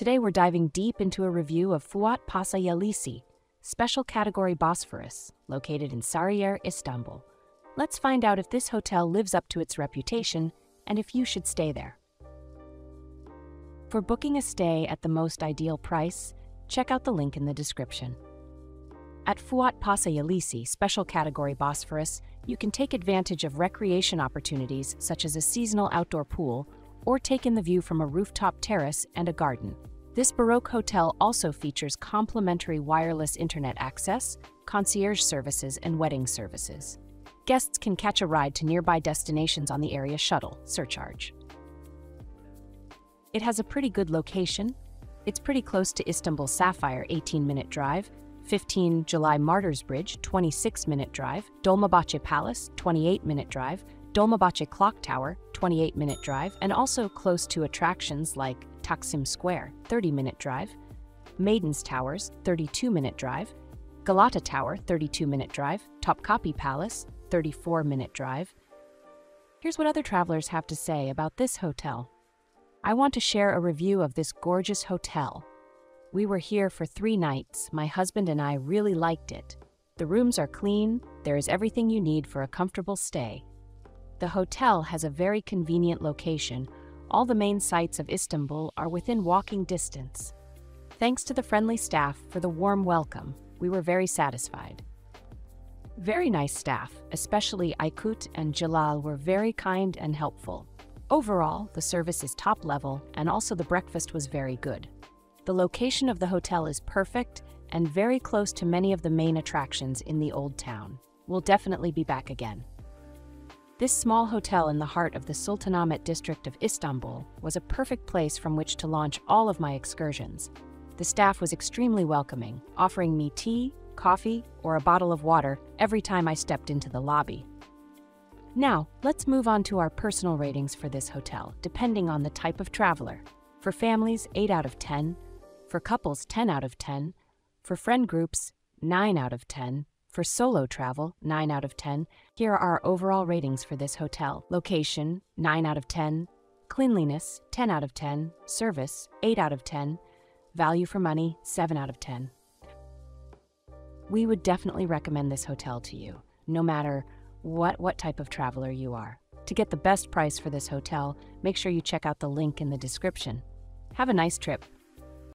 Today we're diving deep into a review of Fuat Pasa Yalisi, special category Bosphorus, located in Sarıyer, Istanbul. Let's find out if this hotel lives up to its reputation and if you should stay there. For booking a stay at the most ideal price, check out the link in the description. At Fuat Pasa Yalisi, special category Bosphorus, you can take advantage of recreation opportunities such as a seasonal outdoor pool or take in the view from a rooftop terrace and a garden. This Baroque hotel also features complimentary wireless internet access, concierge services, and wedding services. Guests can catch a ride to nearby destinations on the area shuttle, surcharge. It has a pretty good location. It's pretty close to Istanbul Sapphire, 18 minute drive, 15 July Martyrs Bridge, 26 minute drive, Dolmabahce Palace, 28 minute drive, Dolmabahce Clock Tower, 28 minute drive, and also close to attractions like Taksim Square, 30 minute drive, Maidens Towers, 32 minute drive, Galata Tower, 32 minute drive, Topkapi Palace, 34 minute drive. Here's what other travelers have to say about this hotel. I want to share a review of this gorgeous hotel. We were here for three nights. My husband and I really liked it. The rooms are clean, there is everything you need for a comfortable stay. The hotel has a very convenient location. All the main sites of Istanbul are within walking distance. Thanks to the friendly staff for the warm welcome, we were very satisfied. Very nice staff, especially Aykut and Jalal, were very kind and helpful. Overall, the service is top level and also the breakfast was very good. The location of the hotel is perfect and very close to many of the main attractions in the Old Town. We'll definitely be back again. This small hotel in the heart of the Sultanahmet district of Istanbul was a perfect place from which to launch all of my excursions. The staff was extremely welcoming, offering me tea, coffee, or a bottle of water every time I stepped into the lobby. Now, let's move on to our personal ratings for this hotel, depending on the type of traveler. For families, 8 out of 10. For couples, 10 out of 10. For friend groups, 9 out of 10. For solo travel, 9 out of 10. Here are our overall ratings for this hotel. Location, 9 out of 10. Cleanliness, 10 out of 10. Service, 8 out of 10. Value for money, 7 out of 10. We would definitely recommend this hotel to you, no matter what, what type of traveler you are. To get the best price for this hotel, make sure you check out the link in the description. Have a nice trip.